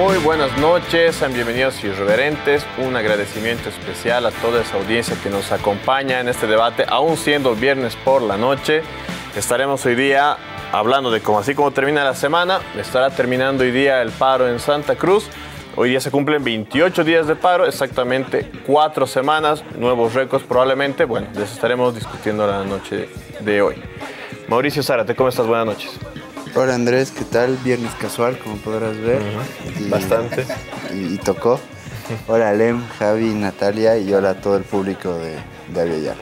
Muy buenas noches, sean bienvenidos irreverentes. Un agradecimiento especial a toda esa audiencia que nos acompaña en este debate, aún siendo viernes por la noche. Estaremos hoy día hablando de cómo así como termina la semana, estará terminando hoy día el paro en Santa Cruz. Hoy día se cumplen 28 días de paro, exactamente cuatro semanas, nuevos récords probablemente. Bueno, les estaremos discutiendo la noche de hoy. Mauricio Zárate, ¿cómo estás? Buenas noches. Hola Andrés, ¿qué tal? Viernes casual, como podrás ver. Y, Bastante. Y, tocó. Hola Lem, Javi, Natalia y hola a todo el público de, de Aviala.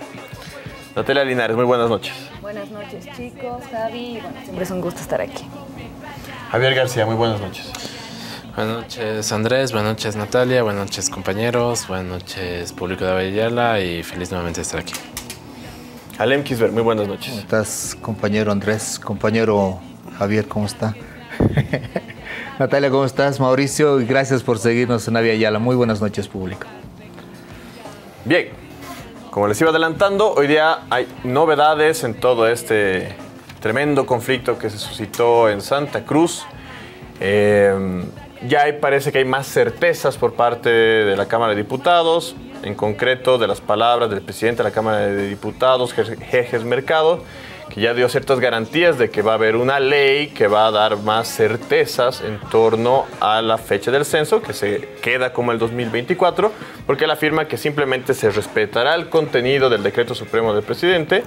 Natalia Linares, muy buenas noches. Buenas noches chicos, Javi. Bueno, siempre es un gusto estar aquí. Javier García, muy buenas noches. Buenas noches Andrés, buenas noches Natalia, buenas noches compañeros, buenas noches público de Avellara y feliz nuevamente de estar aquí. Alem Kisber, muy buenas noches. ¿Cómo estás compañero Andrés, compañero Javier, ¿cómo está? Natalia, ¿cómo estás? Mauricio, gracias por seguirnos en Avia Yala. Muy buenas noches, público. Bien, como les iba adelantando, hoy día hay novedades en todo este tremendo conflicto que se suscitó en Santa Cruz. Eh, ya parece que hay más certezas por parte de la Cámara de Diputados, en concreto de las palabras del presidente de la Cámara de Diputados, Jejes Mercado, que ya dio ciertas garantías de que va a haber una ley que va a dar más certezas en torno a la fecha del censo, que se queda como el 2024, porque él afirma que simplemente se respetará el contenido del decreto supremo del presidente,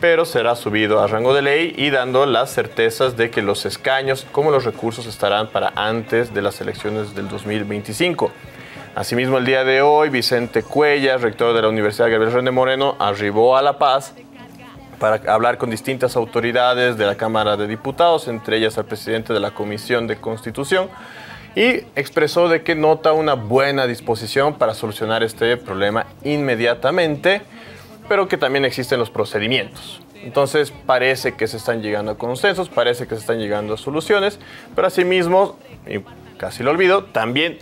pero será subido a rango de ley y dando las certezas de que los escaños como los recursos estarán para antes de las elecciones del 2025. Asimismo, el día de hoy, Vicente Cuellas, rector de la Universidad Gabriel René Moreno, arribó a La Paz para hablar con distintas autoridades de la Cámara de Diputados, entre ellas al presidente de la Comisión de Constitución, y expresó de que nota una buena disposición para solucionar este problema inmediatamente, pero que también existen los procedimientos. Entonces parece que se están llegando a consensos, parece que se están llegando a soluciones, pero asimismo, y casi lo olvido, también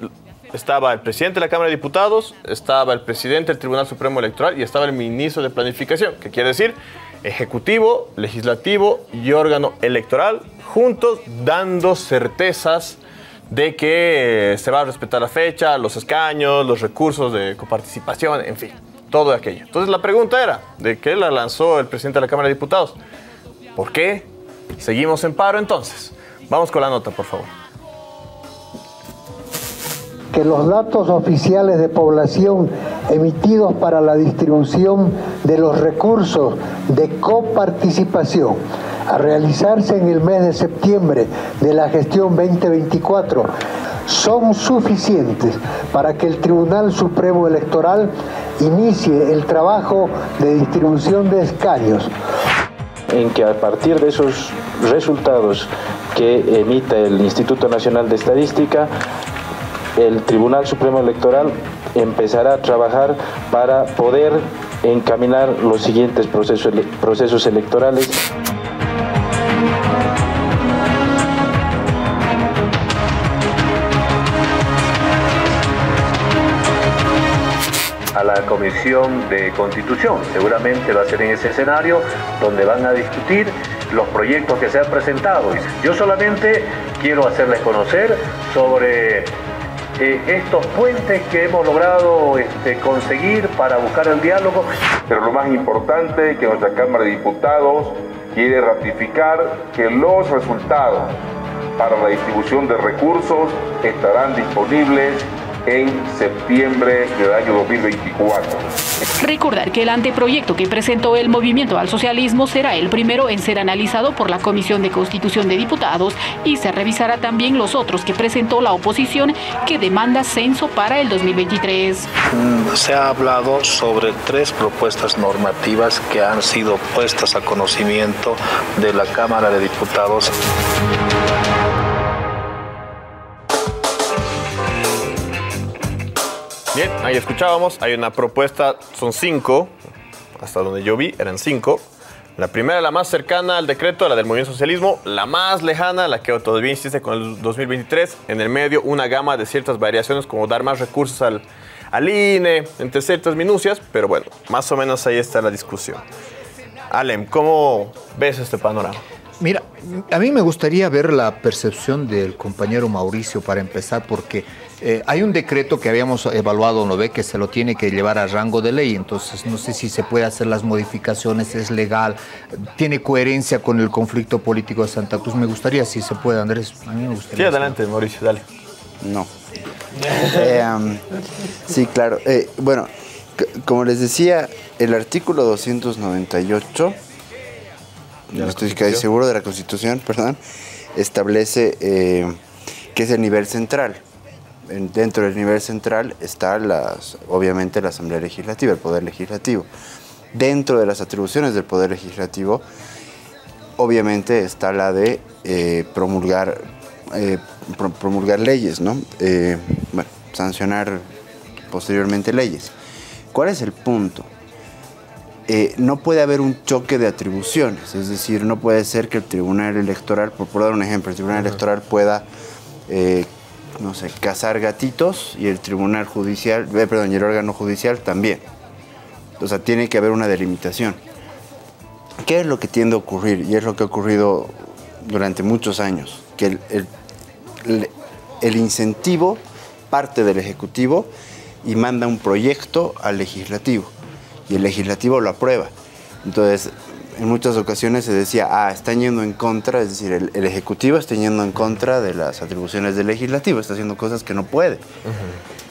estaba el presidente de la Cámara de Diputados, estaba el presidente del Tribunal Supremo Electoral y estaba el ministro de Planificación, que quiere decir Ejecutivo, Legislativo y órgano electoral, juntos dando certezas de que se va a respetar la fecha, los escaños, los recursos de coparticipación, en fin, todo aquello. Entonces la pregunta era, ¿de qué la lanzó el presidente de la Cámara de Diputados? ¿Por qué seguimos en paro entonces? Vamos con la nota, por favor que los datos oficiales de población emitidos para la distribución de los recursos de coparticipación a realizarse en el mes de septiembre de la gestión 2024 son suficientes para que el Tribunal Supremo Electoral inicie el trabajo de distribución de escaños. En que a partir de esos resultados que emite el Instituto Nacional de Estadística, el Tribunal Supremo Electoral empezará a trabajar para poder encaminar los siguientes procesos, procesos electorales. a la Comisión de Constitución. Seguramente va a ser en ese escenario donde van a discutir los proyectos que se han presentado. Yo solamente quiero hacerles conocer sobre estos puentes que hemos logrado este, conseguir para buscar el diálogo. Pero lo más importante que nuestra Cámara de Diputados quiere ratificar que los resultados para la distribución de recursos estarán disponibles en septiembre del año 2024. Recordar que el anteproyecto que presentó el Movimiento al Socialismo será el primero en ser analizado por la Comisión de Constitución de Diputados y se revisará también los otros que presentó la oposición que demanda censo para el 2023. Mm, se ha hablado sobre tres propuestas normativas que han sido puestas a conocimiento de la Cámara de Diputados. Ahí escuchábamos, hay una propuesta, son cinco, hasta donde yo vi, eran cinco. La primera, la más cercana al decreto, la del movimiento socialismo, la más lejana, la que todavía insiste con el 2023, en el medio una gama de ciertas variaciones como dar más recursos al, al INE, entre ciertas minucias, pero bueno, más o menos ahí está la discusión. Alem, ¿cómo ves este panorama? Mira, a mí me gustaría ver la percepción del compañero Mauricio para empezar, porque eh, hay un decreto que habíamos evaluado, ¿no ve? Que se lo tiene que llevar a rango de ley, entonces no sé si se puede hacer las modificaciones, es legal, tiene coherencia con el conflicto político de Santa Cruz. Me gustaría, si se puede, Andrés, a mí me gustaría. Sí, adelante, Mauricio, dale. No. Eh, um, sí, claro. Eh, bueno, como les decía, el artículo 298, no estoy casi seguro de la Constitución, perdón, establece eh, que es el nivel central. En- dentro del nivel central está las, obviamente la Asamblea Legislativa, el Poder Legislativo. Dentro de las atribuciones del Poder Legislativo, obviamente está la de eh, promulgar, eh, pro- promulgar leyes, ¿no? Eh, bueno, sancionar posteriormente leyes. ¿Cuál es el punto? Eh, no puede haber un choque de atribuciones, es decir, no puede ser que el Tribunal Electoral, por, por dar un ejemplo, el Tribunal Electoral pueda, eh, no sé, cazar gatitos y el Tribunal Judicial, eh, perdón, y el órgano judicial también. O sea, tiene que haber una delimitación. ¿Qué es lo que tiende a ocurrir? Y es lo que ha ocurrido durante muchos años, que el, el- el- el incentivo parte del Ejecutivo y manda un proyecto al Legislativo, y el Legislativo lo aprueba. Entonces, en muchas ocasiones se decía, ah, están yendo en contra, es decir, el, el Ejecutivo está yendo en contra de las atribuciones del Legislativo, está haciendo cosas que no puede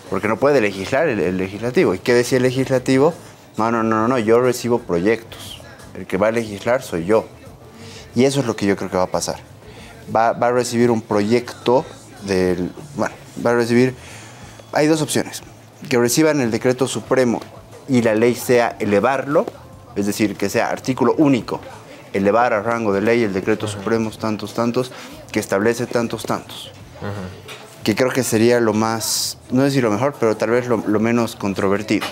porque no puede legislar el, el legislativo. ¿Y qué decía el legislativo? No, no, no, no, no, yo recibo proyectos. El que va a legislar soy yo. Y eso es lo que yo creo que va a pasar. Va, va a recibir un proyecto del... Bueno, va a recibir... Hay dos opciones. Que reciban el decreto supremo y la ley sea elevarlo, es decir, que sea artículo único, elevar a rango de ley el decreto supremo tantos, tantos, que establece tantos, tantos. Que creo que sería lo más, no decir lo mejor, pero tal vez lo, lo menos controvertido.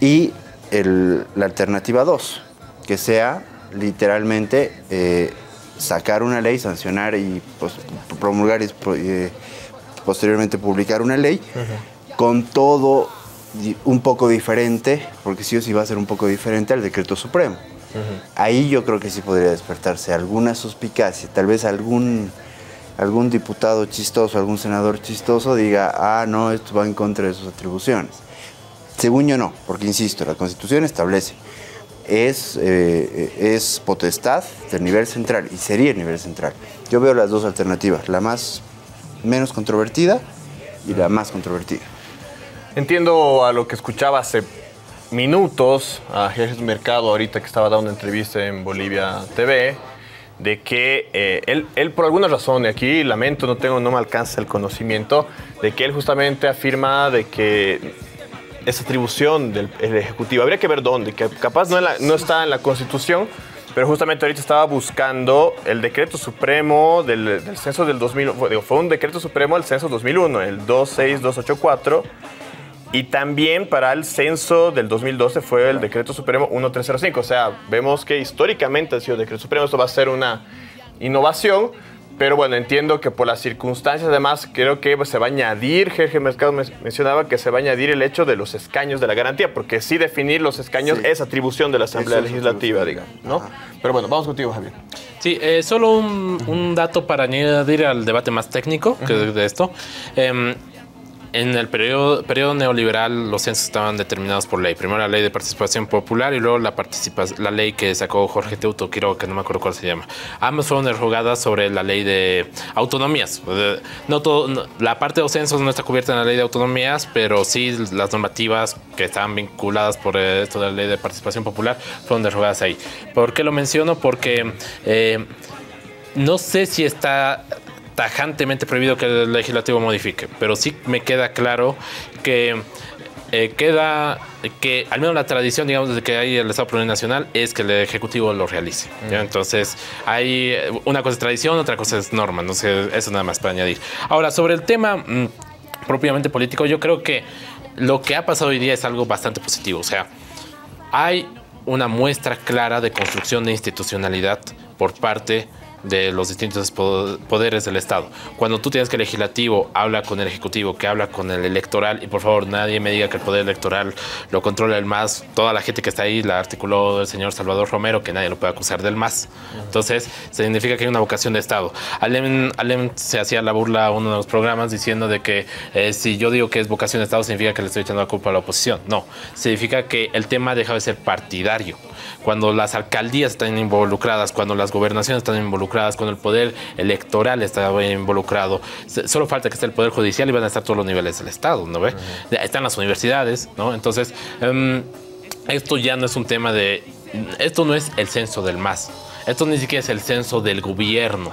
Y el- la alternativa 2, que sea literalmente eh, sacar una ley, sancionar y pues, promulgar y eh, posteriormente publicar una ley con todo un poco diferente, porque sí o sí va a ser un poco diferente al decreto supremo. Ahí yo creo que sí podría despertarse alguna suspicacia, tal vez algún, algún diputado chistoso, algún senador chistoso diga, ah, no, esto va en contra de sus atribuciones. Según yo no, porque insisto, la Constitución establece, es, eh, es potestad del nivel central y sería el nivel central. Yo veo las dos alternativas, la más menos controvertida y la más controvertida. Entiendo a lo que escuchaba hace minutos a Jesús Mercado, ahorita que estaba dando una entrevista en Bolivia TV, de que eh, él, él por alguna razón, y aquí lamento, no tengo, no me alcanza el conocimiento, de que él justamente afirma de que esa atribución del el Ejecutivo, habría que ver dónde, que capaz no, está en la Constitución, pero justamente ahorita estaba buscando el decreto supremo del, del censo del 2000, fue- digo, fue un decreto supremo del censo 2001, el 26284, y también para el censo del 2012 fue el decreto supremo 1305. O sea, vemos que históricamente ha sido decreto supremo. Esto va a ser una innovación. Pero bueno, entiendo que por las circunstancias, además, creo que se va a añadir, Jorge Mercado men- mencionaba que se va a añadir el hecho de los escaños de la garantía, porque sí definir los escaños Sí. es atribución de la Asamblea Eso Legislativa, digamos, ¿no? Pero bueno, vamos contigo, Javier. Sí, eh, solo un, un dato para añadir al debate más técnico que de, de esto. Em, en el periodo, neoliberal los censos estaban determinados por ley. Primero la ley de participación popular y luego la, la ley que sacó Jorge Teuto, quiero que no me acuerdo cuál se llama. Ambas fueron derogadas sobre la ley de autonomías. No todo, no- la parte de los censos no está cubierta en la ley de autonomías, pero sí las normativas que estaban vinculadas por eh, esto de la ley de participación popular fueron derogadas ahí. ¿Por qué lo menciono? Porque... eh, no sé si está tajantemente prohibido que el legislativo modifique, pero sí me queda claro que eh, queda que al menos la tradición, digamos, desde que hay el Estado plurinacional es que el Ejecutivo lo realice. ¿ya? Entonces, hay eh, una cosa es tradición, otra cosa es norma, no sé, eso nada más para añadir. Ahora, sobre el tema mm, propiamente político, yo creo que lo que ha pasado hoy día es algo bastante positivo. O sea, hay una muestra clara de construcción de institucionalidad por parte de los distintos po- poderes del Estado. Cuando tú tienes que el legislativo habla con el ejecutivo, que habla con el electoral, y por favor nadie me diga que el poder electoral lo controla el MAS, toda la gente que está ahí la articuló el señor Salvador Romero, que nadie lo puede acusar del MAS. Entonces, significa que hay una vocación de Estado. Alem se hacía la burla a uno de los programas diciendo de que eh, si yo digo que es vocación de Estado, significa que le estoy echando la culpa a la oposición. No, significa que el tema deja de ser partidario. Cuando las alcaldías están involucradas, cuando las gobernaciones están involucradas, cuando el poder electoral está involucrado, solo falta que esté el poder judicial y van a estar todos los niveles del Estado, ¿no ve? Están las universidades, ¿no? Entonces, em, esto ya no es un tema de... Esto no es el censo del MAS. Esto ni siquiera es el censo del gobierno.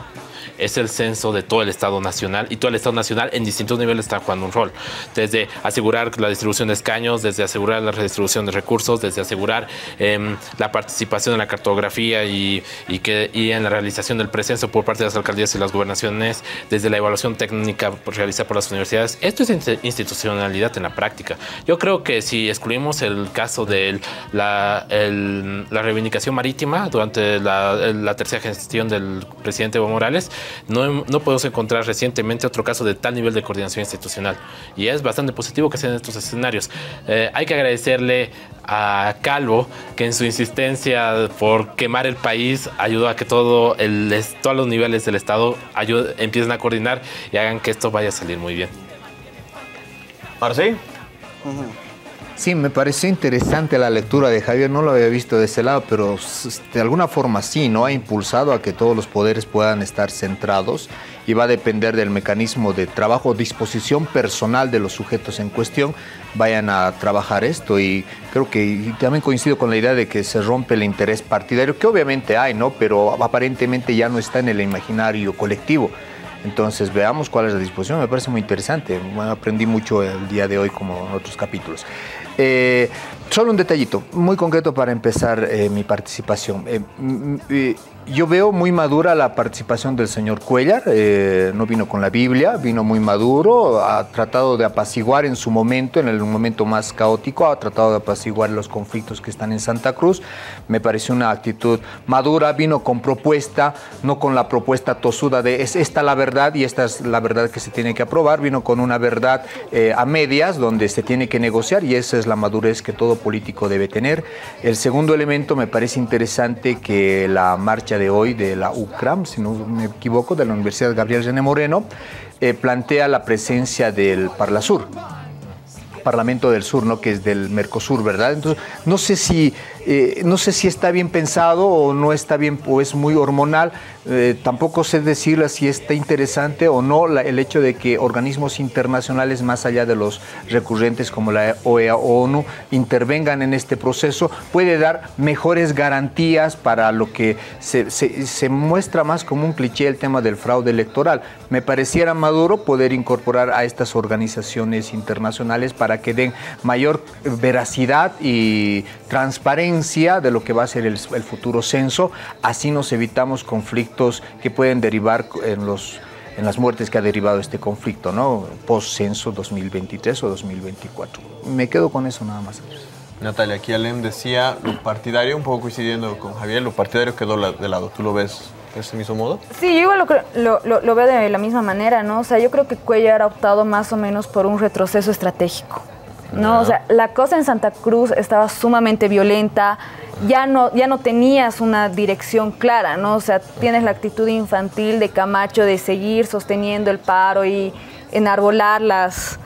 Es el censo de todo el Estado Nacional y todo el Estado Nacional en distintos niveles está jugando un rol. Desde asegurar la distribución de escaños, desde asegurar la redistribución de recursos, desde asegurar em, la participación en la cartografía y, que, y en la realización del precenso por parte de las alcaldías y las gobernaciones, desde la evaluación técnica realizada por las universidades. Esto es inst- institucionalidad en la práctica. Yo creo que si excluimos el caso de la, la reivindicación marítima durante la tercera gestión del presidente Evo Morales, no, no podemos encontrar recientemente otro caso de tal nivel de coordinación institucional. Y es bastante positivo que sean estos escenarios. Eh, hay que agradecerle a Calvo que en su insistencia por quemar el país ayudó a que todo el, todos los niveles del Estado ayud- empiecen a coordinar y hagan que esto vaya a salir muy bien. Ahora sí. Sí, me pareció interesante la lectura de Javier, no lo había visto de ese lado, pero de alguna forma sí, ¿no? Ha impulsado a que todos los poderes puedan estar centrados y va a depender del mecanismo de trabajo, disposición personal de los sujetos en cuestión, vayan a trabajar esto y creo que también coincido con la idea de que se rompe el interés partidario, que obviamente hay, ¿no? Pero aparentemente ya no está en el imaginario colectivo. Entonces veamos cuál es la disposición, me parece muy interesante. Aprendí mucho el día de hoy como en otros capítulos. Eh, solo un detallito, muy concreto para empezar eh, mi participación. Eh, eh, yo veo muy madura la participación del señor Cuellar, eh, no vino con la Biblia, vino muy maduro, ha tratado de apaciguar en su momento, en el momento más caótico, ha tratado de apaciguar los conflictos que están en Santa Cruz. Me pareció una actitud madura, vino con propuesta, no con la propuesta tosuda de es esta la verdad y esta es la verdad que se tiene que aprobar, vino con una verdad eh, a medias donde se tiene que negociar y esa es la madurez que todo político debe tener. El segundo elemento me parece interesante que la marcha de hoy de la UCRAM, si no me equivoco, de la Universidad Gabriel René Moreno, eh, plantea la presencia del Parlasur. Parlamento del Sur, ¿no? que es del Mercosur, ¿verdad? Entonces, no sé si, eh, no sé si está bien pensado o no está bien, o es muy hormonal. Eh, tampoco sé decirle si está interesante o no el hecho de que organismos internacionales, más allá de los recurrentes como la OEA o ONU, intervengan en este proceso, puede dar mejores garantías para lo que se- se muestra más como un cliché el tema del fraude electoral. Me pareciera maduro poder incorporar a estas organizaciones internacionales para que den mayor veracidad y transparencia de lo que va a ser el, el futuro censo. Así nos evitamos conflictos que pueden derivar en los en las muertes que ha derivado este conflicto, ¿no? Post censo 2023 o 2024. Me quedo con eso nada más. Natalia, aquí Alem decía lo partidario, un poco coincidiendo con Javier, lo partidario quedó de lado. ¿Tú lo ves de ese mismo modo? Sí, yo igual lo, creo- lo, lo- lo veo de la misma manera, ¿no? O sea, yo creo que Cuellar ha optado más o menos por un retroceso estratégico, ¿no? O sea, la cosa en Santa Cruz estaba sumamente violenta, ya no, ya no tenías una dirección clara, ¿no? O sea, tienes la actitud infantil de Camacho de seguir sosteniendo el paro y enarbolar las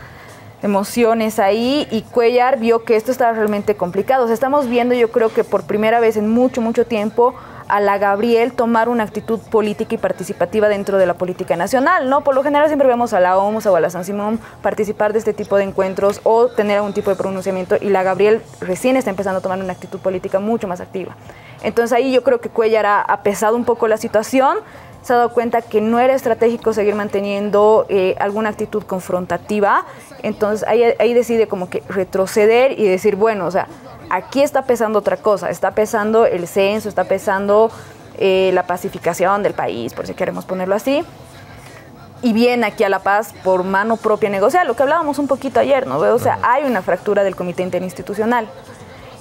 emociones ahí y Cuellar vio que esto estaba realmente complicado. O sea, estamos viendo yo creo que por primera vez en mucho, mucho tiempo a la Gabriel tomar una actitud política y participativa dentro de la política nacional, ¿no? Por lo general siempre vemos a la OMS o a la San Simón participar de este tipo de encuentros o tener algún tipo de pronunciamiento y la Gabriel recién está empezando a tomar una actitud política mucho más activa. Entonces ahí yo creo que Cuellar ha, ha pesado un poco la situación, se ha dado cuenta que no era estratégico seguir manteniendo eh, alguna actitud confrontativa, entonces ahí, ahí decide como que retroceder y decir, bueno, o sea, aquí está pesando otra cosa, está pesando el censo, está pesando eh, la pacificación del país, por si queremos ponerlo así, y viene aquí a La Paz por mano propia negociar, lo que hablábamos un poquito ayer, ¿no? O sea, hay una fractura del comité interinstitucional.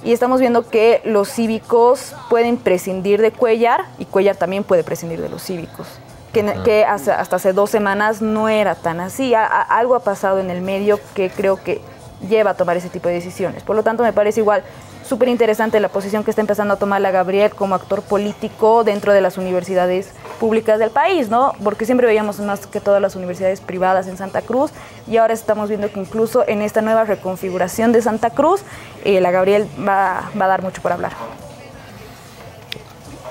y estamos viendo que los cívicos pueden prescindir de Cuellar y Cuellar también puede prescindir de los cívicos. Que, que hasta, hasta hace dos semanas no era tan así. A- a- algo ha pasado en el medio que creo que lleva a tomar ese tipo de decisiones. Por lo tanto, me parece igual súper interesante la posición que está empezando a tomar la Gabriel como actor político dentro de las universidades públicas del país, ¿no? Porque siempre veíamos más que todas las universidades privadas en Santa Cruz y ahora estamos viendo que incluso en esta nueva reconfiguración de Santa Cruz, eh, la Gabriel va, va a dar mucho por hablar.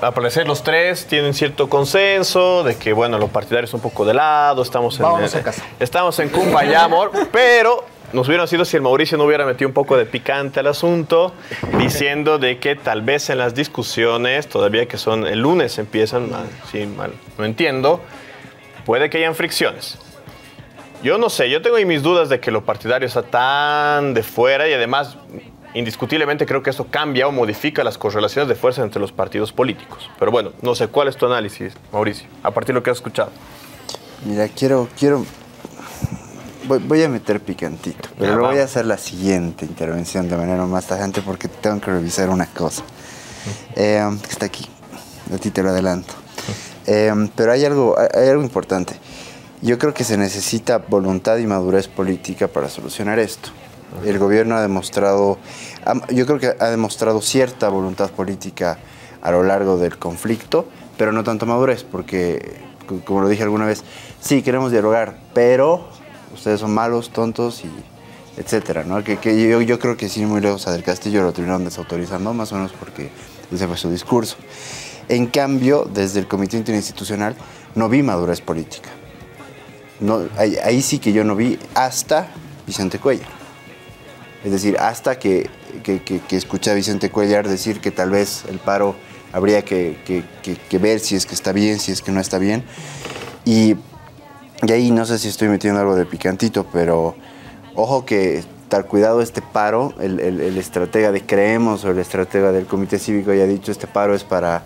Al parecer los tres tienen cierto consenso de que, bueno, los partidarios un poco de lado, estamos en, Vámonos a casa. estamos en Cumbaya, amor, pero nos hubiera sido si el Mauricio no hubiera metido un poco de picante al asunto, diciendo de que tal vez en las discusiones, todavía que son el lunes empiezan, mal, sí, mal, no entiendo, puede que hayan fricciones. Yo no sé, yo tengo ahí mis dudas de que lo partidario está tan de fuera y además, indiscutiblemente creo que eso cambia o modifica las correlaciones de fuerza entre los partidos políticos. Pero bueno, no sé, ¿cuál es tu análisis, Mauricio? A partir de lo que has escuchado. Mira, quiero, quiero. Voy, voy a meter picantito, pero lo voy a hacer la siguiente intervención de manera más tajante porque tengo que revisar una cosa. Eh, está aquí. A ti te lo adelanto. Eh, pero hay algo, hay algo importante. Yo creo que se necesita voluntad y madurez política para solucionar esto. El gobierno ha demostrado, yo creo que ha demostrado cierta voluntad política a lo largo del conflicto, pero no tanto madurez, porque, co- como lo dije alguna vez, sí, queremos dialogar, pero ustedes son malos, tontos y etcétera, ¿no? Que, que yo, yo creo que ir muy lejos del Castillo lo terminaron desautorizando, más o menos porque ese fue su discurso. En cambio, desde el Comité Interinstitucional no vi madurez política. No, ahí, ahí sí que yo no vi hasta Vicente Cuellar. Es decir, hasta que, que, que- escuché a Vicente Cuellar decir que tal vez el paro habría que- que ver si es que está bien, si es que no está bien. Y, y ahí no sé si estoy metiendo algo de picantito, pero ojo que tal cuidado este paro, el, el- el estratega de Creemos o el estratega del Comité Cívico haya dicho este paro es para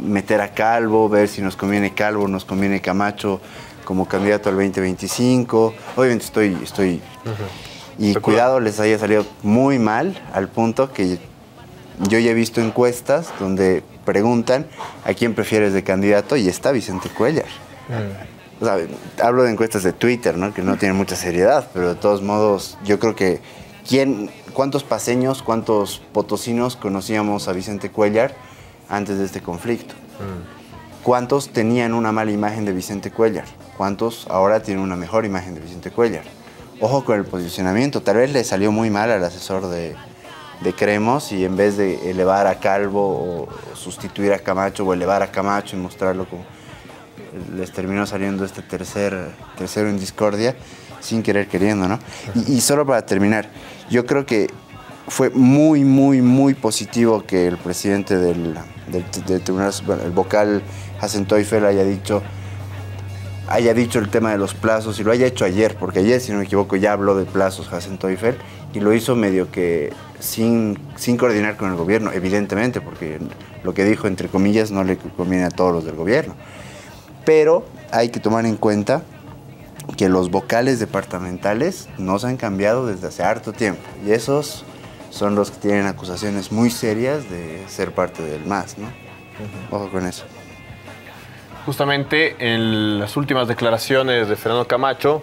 meter a Calvo, ver si nos conviene Calvo, nos conviene Camacho como candidato al 2025. Obviamente estoy, estoy y cuidado les haya salido muy mal al punto que yo ya he visto encuestas donde preguntan a quién prefieres de candidato y está Vicente Cuellar. O sea, hablo de encuestas de Twitter, ¿no? Que no tienen mucha seriedad, pero de todos modos, yo creo que quién, cuántos paseños, cuántos potosinos conocíamos a Vicente Cuellar antes de este conflicto. ¿Cuántos tenían una mala imagen de Vicente Cuellar? ¿Cuántos ahora tienen una mejor imagen de Vicente Cuellar? Ojo con el posicionamiento. Tal vez le salió muy mal al asesor de, de Cremos y en vez de elevar a Calvo o sustituir a Camacho o elevar a Camacho y mostrarlo como les terminó saliendo este tercer, tercero en discordia, sin querer queriendo, ¿no? Y, solo para terminar, yo creo que fue muy, muy, muy positivo que el presidente del, tribunal, el vocal Hassan Teufel haya dicho, haya dicho el tema de los plazos y lo haya hecho ayer, porque ayer, si no me equivoco, ya habló de plazos Hassan Teufel y lo hizo medio que sin, sin coordinar con el gobierno, evidentemente, porque lo que dijo, entre comillas, no le conviene a todos los del gobierno. Pero hay que tomar en cuenta que los vocales departamentales no se han cambiado desde hace harto tiempo. Y esos son los que tienen acusaciones muy serias de ser parte del MAS, ¿no? Ojo con eso. Justamente en las últimas declaraciones de Fernando Camacho,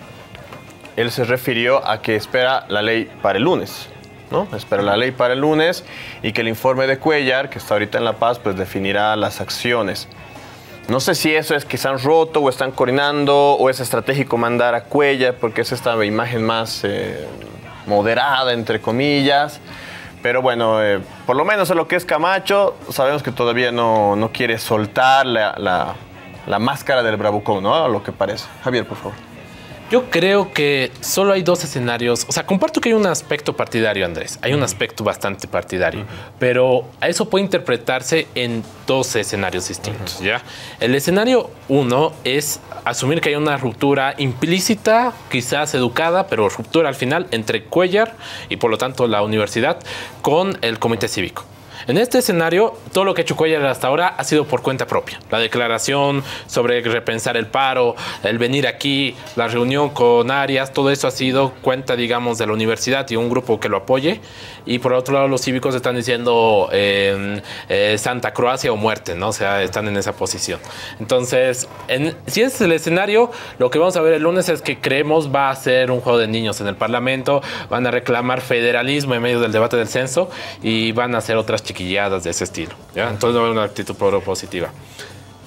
él se refirió a que espera la ley para el lunes, ¿no? Espera la ley para el lunes y que el informe de Cuellar, que está ahorita en La Paz, pues definirá las acciones. No sé si eso es que se han roto o están coordinando o es estratégico mandar a Cuellar porque es esta imagen más eh, moderada, entre comillas. Pero bueno, eh, por lo menos en lo que es Camacho, sabemos que todavía no, no quiere soltar la, la- la máscara del bravucón, ¿no? A lo que parece. Javier, por favor. Yo creo que solo hay dos escenarios. O sea, comparto que hay un aspecto partidario, Andrés. Hay un aspecto bastante partidario. Pero a eso puede interpretarse en dos escenarios distintos, ¿ya? El escenario uno es asumir que hay una ruptura implícita, quizás educada, pero ruptura al final entre Cuellar y por lo tanto la universidad con el comité cívico. En este escenario, todo lo que ha hasta ahora ha sido por cuenta propia. La declaración sobre repensar el paro, el venir aquí, la reunión con Arias, todo eso ha sido cuenta, digamos, de la universidad y un grupo que lo apoye. Y por otro lado, los cívicos están diciendo eh, eh, Santa Croacia o muerte, ¿no? O sea, están en esa posición. Entonces, en, si es el escenario, lo que vamos a ver el lunes es que creemos va a ser un juego de niños en el Parlamento, van a reclamar federalismo en medio del debate del censo y van a hacer otras chiquilladas de ese estilo. ¿ya? Entonces, una actitud positiva.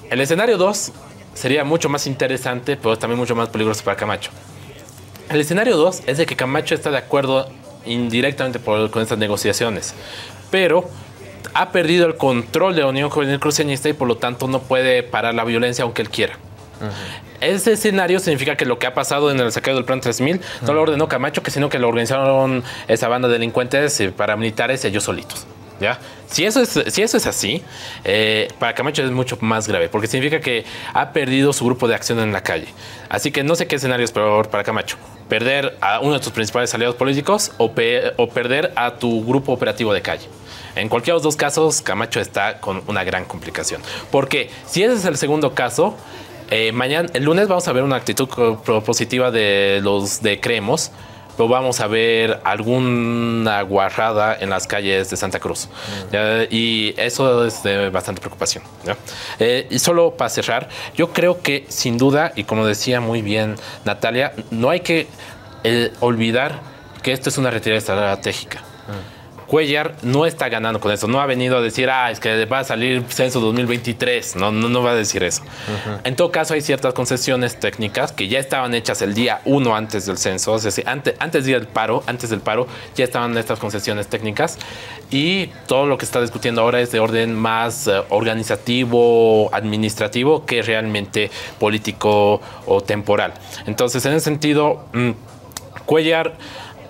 El escenario 2 sería mucho más interesante, pero también mucho más peligroso para Camacho. El escenario 2 es de que Camacho está de acuerdo indirectamente por, con estas negociaciones, pero ha perdido el control de la Unión Juvenil Cruceñista y por lo tanto no puede parar la violencia aunque él quiera. Ese escenario significa que lo que ha pasado en el saqueo del Plan 3000 no lo ordenó Camacho, que sino que lo organizaron esa banda de delincuentes eh, paramilitares ellos solitos. Si eso es, si eso es así, eh, para Camacho es mucho más grave, porque significa que ha perdido su grupo de acción en la calle. Así que no sé qué escenario es peor para Camacho. Perder a uno de tus principales aliados políticos o, o perder a tu grupo operativo de calle. En cualquiera de los dos casos, Camacho está con una gran complicación. Porque si ese es el segundo caso, eh, mañana, el lunes vamos a ver una actitud positiva de los de Creemos, pero vamos a ver alguna guarrada en las calles de Santa Cruz. Y eso es de bastante preocupación. Eh, y solo para cerrar, yo creo que sin duda, y como decía muy bien Natalia, no hay que eh, olvidar que esto es una retirada estratégica. Cuellar no está ganando con eso. No ha venido a decir, ah, es que va a salir censo 2023. No, no, no va a decir eso. En todo caso, hay ciertas concesiones técnicas que ya estaban hechas el día uno antes del censo. Es decir, antes, antes del paro, antes del paro, ya estaban estas concesiones técnicas. Y todo lo que está discutiendo ahora es de orden más eh, organizativo, administrativo, que realmente político o temporal. Entonces, en ese sentido, mm, Cuellar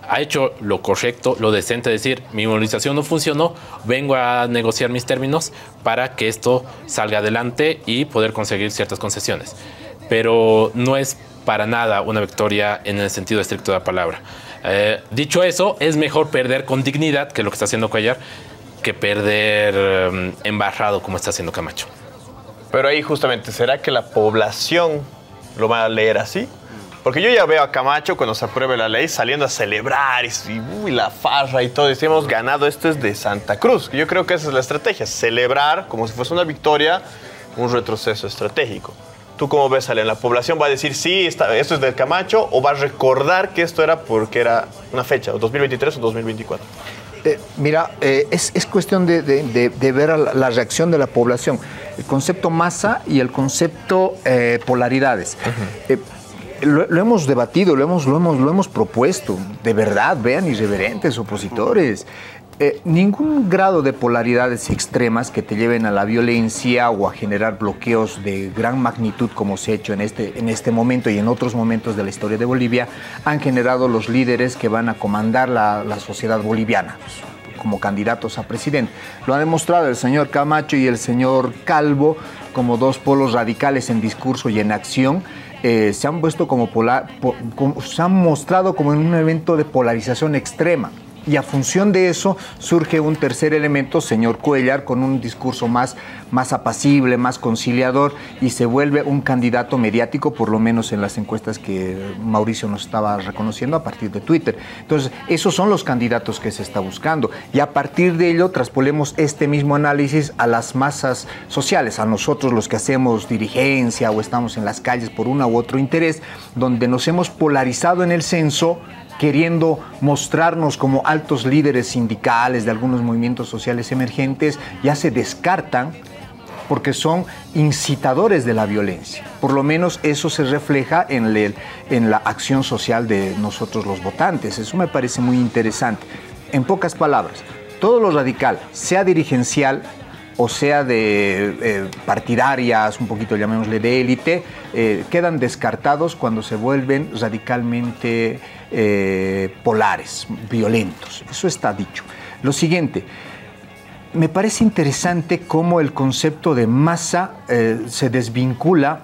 ha hecho lo correcto, lo decente, decir, mi movilización no funcionó, vengo a negociar mis términos para que esto salga adelante y poder conseguir ciertas concesiones. Pero no es para nada una victoria en el sentido estricto de la palabra. Eh, dicho eso, es mejor perder con dignidad, que lo que está haciendo Cuellar, que perder em, embarrado como está haciendo Camacho. Pero ahí justamente, ¿será que la población lo va a leer así? Porque yo ya veo a Camacho cuando se apruebe la ley saliendo a celebrar y, la farra y todo. Y si hemos ganado, esto es de Santa Cruz. Yo creo que esa es la estrategia, celebrar como si fuese una victoria, un retroceso estratégico. ¿Tú cómo ves, Ale? ¿La población va a decir, sí, esto es del Camacho o va a recordar que esto era porque era una fecha, o 2023 o 2024? Eh, mira, eh, es, cuestión de, ver la, reacción de la población. El concepto masa y el concepto eh, polaridades lo, hemos debatido, lo hemos, lo, hemos, lo hemos propuesto. De verdad, vean, irreverentes opositores. Eh, ningún grado de polaridades extremas que te lleven a la violencia o a generar bloqueos de gran magnitud como se ha hecho en este, en este momento y en otros momentos de la historia de Bolivia han generado los líderes que van a comandar la, la sociedad boliviana como candidatos a presidente. Lo ha demostrado el señor Camacho y el señor Calvo como dos polos radicales en discurso y en acción eh, se han puesto como, polar, se han mostrado como en un evento de polarización extrema. Y a función de eso surge un tercer elemento, señor Cuellar, con un discurso más, más apacible, más conciliador, y se vuelve un candidato mediático, por lo menos en las encuestas que Mauricio nos estaba reconociendo a partir de Twitter. Entonces, esos son los candidatos que se está buscando. Y a partir de ello, traspolemos este mismo análisis a las masas sociales, a nosotros los que hacemos dirigencia o estamos en las calles por uno u otro interés, donde nos hemos polarizado en el censo queriendo mostrarnos como altos líderes sindicales de algunos movimientos sociales emergentes, ya se descartan porque son incitadores de la violencia. Por lo menos eso se refleja en, en la acción social de nosotros los votantes. Eso me parece muy interesante. En pocas palabras, todo lo radical, sea dirigencial, o sea de eh, partidarias, un poquito llamémosle de élite, eh, quedan descartados cuando se vuelven radicalmente eh, polares, violentos. Eso está dicho. Lo siguiente, me parece interesante cómo el concepto de masa se desvincula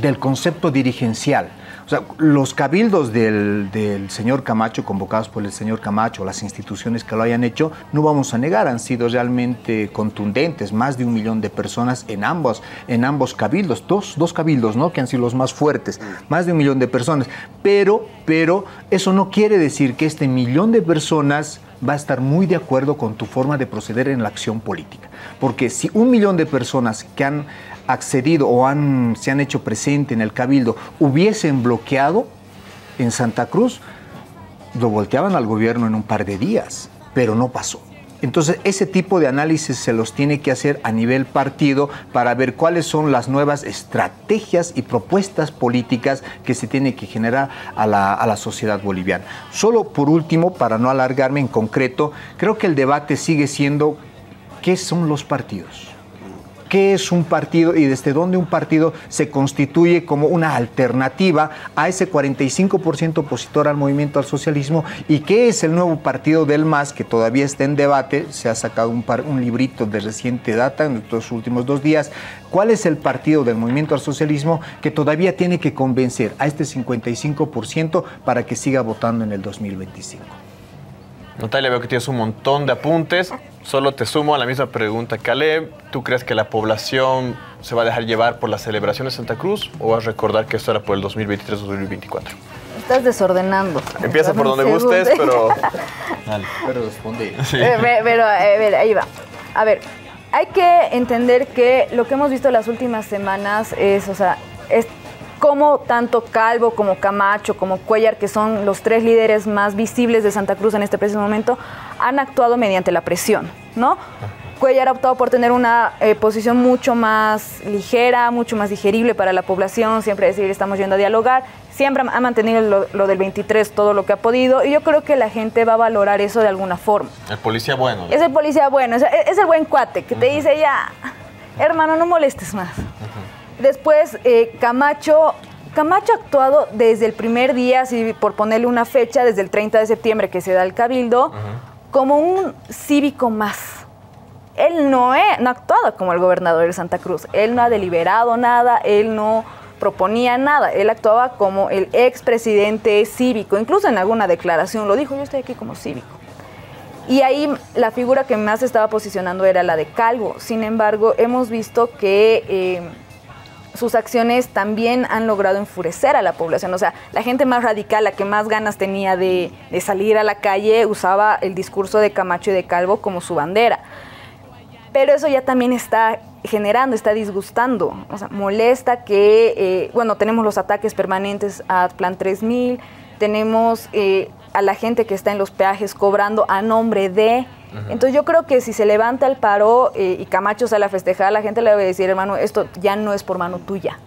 del concepto dirigencial. O sea, los cabildos del, del, señor Camacho, convocados por el señor Camacho, las instituciones que lo hayan hecho, no vamos a negar, han sido realmente contundentes, más de un millón de personas en ambos, en ambos cabildos, dos, dos cabildos, ¿no? Que han sido los más fuertes, más de un millón de personas. Pero, pero eso no quiere decir que este millón de personas va a estar muy de acuerdo con tu forma de proceder en la acción política. Porque si un millón de personas que han accedido o han, se han hecho presente en el cabildo hubiesen bloqueado en Santa Cruz, lo volteaban al gobierno en un par de días, pero no pasó. Entonces, ese tipo de análisis se los tiene que hacer a nivel partido para ver cuáles son las nuevas estrategias y propuestas políticas que se tiene que generar a la, a la, sociedad boliviana. Solo por último, para no alargarme en concreto, creo que el debate sigue siendo qué son los partidos qué es un partido y desde dónde un partido se constituye como una alternativa a ese 45% opositor al movimiento al socialismo y qué es el nuevo partido del MAS que todavía está en debate, se ha sacado un, par, un librito de reciente data en estos últimos dos días, cuál es el partido del movimiento al socialismo que todavía tiene que convencer a este 55% para que siga votando en el 2025. Natalia, veo que tienes un montón de apuntes. Solo te sumo a la misma pregunta, Caleb. ¿Tú crees que la población se va a dejar llevar por la celebración de Santa Cruz o vas a recordar que esto era por el 2023-2024? Estás desordenando. Empieza por donde gustes, pero... Dale, pero responde. Sí. Eh, pero, eh, ver, ahí va. A ver, hay que entender que lo que hemos visto las últimas semanas es, o sea, es como tanto Calvo como Camacho como Cuellar, que son los tres líderes más visibles de Santa Cruz en este preciso momento, han actuado mediante la presión, ¿no? Cuellar ha optado por tener una eh, posición mucho más ligera, mucho más digerible para la población, siempre decir estamos yendo a dialogar, siempre ha mantenido lo, lo, del 23 todo lo que ha podido y yo creo que la gente va a valorar eso de alguna forma. El policía bueno. Es el policía bueno, es, es el buen cuate que te dice ya, hermano, no molestes más. Después, eh, Camacho, Camacho ha actuado desde el primer día, así por ponerle una fecha, desde el 30 de septiembre que se da el cabildo, uh -huh. como un cívico más. Él no, he, no ha actuado como el gobernador de Santa Cruz, él no ha deliberado nada, él no proponía nada, él actuaba como el expresidente cívico, incluso en alguna declaración lo dijo, yo estoy aquí como cívico. Y ahí la figura que más estaba posicionando era la de Calvo. Sin embargo, hemos visto que eh, sus acciones también han logrado enfurecer a la población. O sea, la gente más radical, la que más ganas tenía de, de, salir a la calle, usaba el discurso de Camacho y de Calvo como su bandera. Pero eso ya también está generando, está disgustando. O sea, molesta que, eh, bueno, tenemos los ataques permanentes a Plan 3000, tenemos eh, a la gente que está en los peajes cobrando a nombre de... Entonces yo creo que si se levanta el paro eh, y Camacho sale a festejar, la gente le va a decir, hermano, esto ya no es por mano tuya.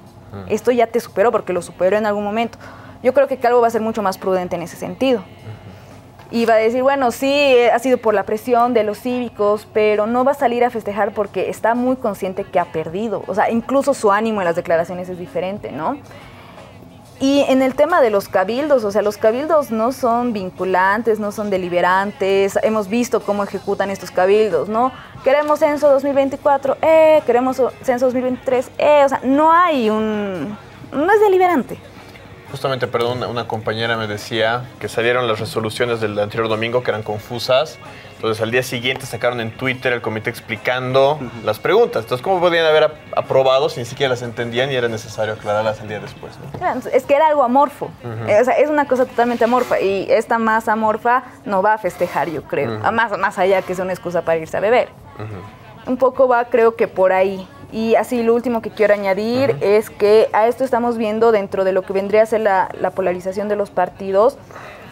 Esto ya te superó porque lo superó en algún momento. Yo creo que Calvo va a ser mucho más prudente en ese sentido. Y va a decir, bueno, sí, ha sido por la presión de los cívicos, pero no va a salir a festejar porque está muy consciente que ha perdido. O sea, incluso su ánimo en las declaraciones es diferente, ¿no? Y en el tema de los cabildos, o sea, los cabildos no son vinculantes, no son deliberantes, hemos visto cómo ejecutan estos cabildos, ¿no? Queremos censo 2024, eh, queremos censo 2023, eh, o sea, no hay un... no es deliberante. Justamente, perdón, una, compañera me decía que salieron las resoluciones del anterior domingo que eran confusas, entonces al día siguiente sacaron en Twitter el comité explicando uh -huh. las preguntas. Entonces, ¿cómo podían haber aprobado si ni siquiera las entendían y era necesario aclararlas el día después? ¿no? Es que era algo amorfo. Uh -huh. o sea, es una cosa totalmente amorfa y esta masa amorfa no va a festejar, yo creo. Uh -huh. más, más allá que es una excusa para irse a beber. Un poco va, creo que por ahí. Y así lo último que quiero añadir es que a esto estamos viendo dentro de lo que vendría a ser la, la polarización de los partidos.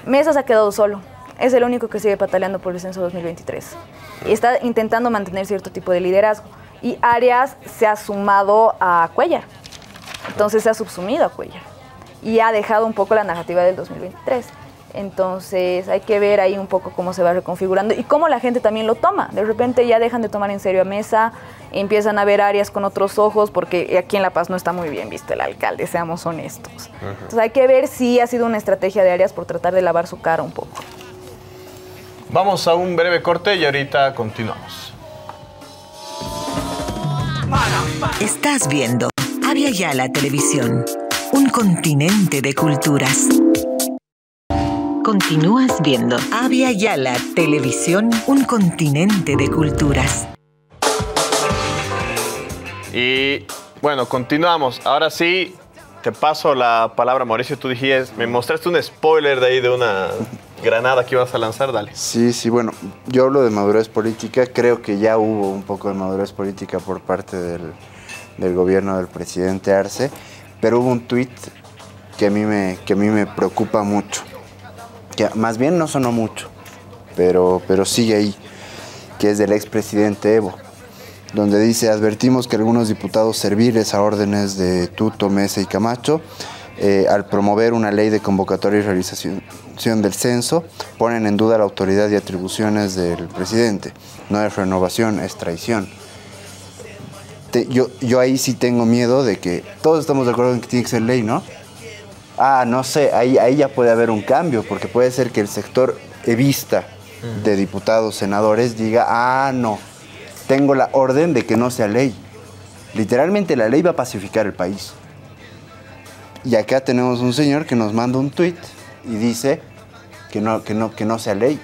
Mesa se ha quedado solo es el único que sigue pataleando por el censo 2023. Y está intentando mantener cierto tipo de liderazgo. Y Arias se ha sumado a Cuellar. Entonces se ha subsumido a Cuellar. Y ha dejado un poco la narrativa del 2023. Entonces hay que ver ahí un poco cómo se va reconfigurando y cómo la gente también lo toma. De repente ya dejan de tomar en serio a Mesa, empiezan a ver áreas con otros ojos, porque aquí en La Paz no está muy bien visto el alcalde, seamos honestos. Uh -huh. Entonces hay que ver si ha sido una estrategia de Arias por tratar de lavar su cara un poco. Vamos a un breve corte y ahorita continuamos. Estás viendo Avia Yala Televisión, un continente de culturas. Continúas viendo Avia Yala Televisión, un continente de culturas. Y bueno, continuamos. Ahora sí, te paso la palabra, Mauricio. Tú dijiste, me mostraste un spoiler de ahí de una granada que ibas a lanzar, dale. Sí, sí, bueno, yo hablo de madurez política. Creo que ya hubo un poco de madurez política por parte del, del gobierno del presidente Arce, pero hubo un tuit que a mí me, que a mí me preocupa mucho. Que más bien no sonó mucho, pero, pero sigue ahí, que es del expresidente Evo donde dice, advertimos que algunos diputados serviles a órdenes de Tuto, Mesa y Camacho, eh, al promover una ley de convocatoria y realización del censo, ponen en duda la autoridad y atribuciones del presidente. No es renovación, es traición. Yo, yo ahí sí tengo miedo de que todos estamos de acuerdo en que tiene que ser ley, ¿no? Ah, no sé, ahí, ahí ya puede haber un cambio, porque puede ser que el sector evista de diputados, senadores, diga, ah, no, tengo la orden de que no sea ley. Literalmente la ley va a pacificar el país. Y acá tenemos un señor que nos manda un tuit y dice que no, que no, que no sea ley.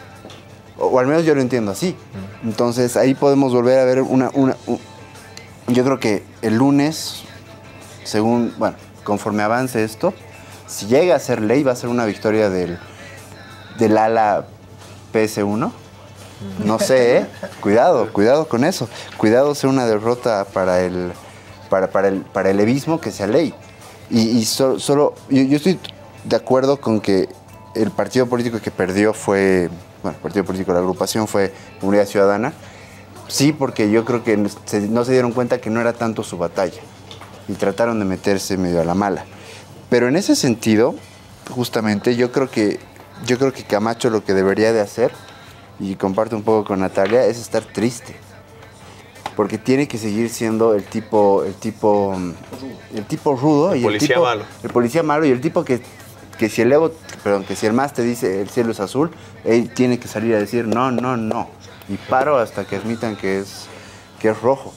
O, o al menos yo lo entiendo así. Entonces ahí podemos volver a ver una... una un- yo creo que el lunes, según, bueno, conforme avance esto, si llega a ser ley va a ser una victoria del, del ala PS1. No sé, ¿eh? Cuidado, cuidado con eso. Cuidado sea una derrota para el, para, para el, para el levismo que sea ley. Y, y so- solo, yo, estoy de acuerdo con que el partido político que perdió fue, bueno, el partido político, la agrupación fue Unidad Ciudadana. Sí, porque yo creo que se- no se dieron cuenta que no era tanto su batalla y trataron de meterse medio a la mala. Pero en ese sentido, justamente, yo creo que yo creo que Camacho lo que debería de hacer y comparto un poco con Natalia es estar triste. Porque tiene que seguir siendo el tipo el tipo el tipo rudo El y policía el tipo malo. el policía malo y el tipo que que si el Evo, perdón, que si el MAS te dice el cielo es azul, él tiene que salir a decir no, no, no. Y paro hasta que admitan que es, que es rojo.